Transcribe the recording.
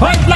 ¡Baila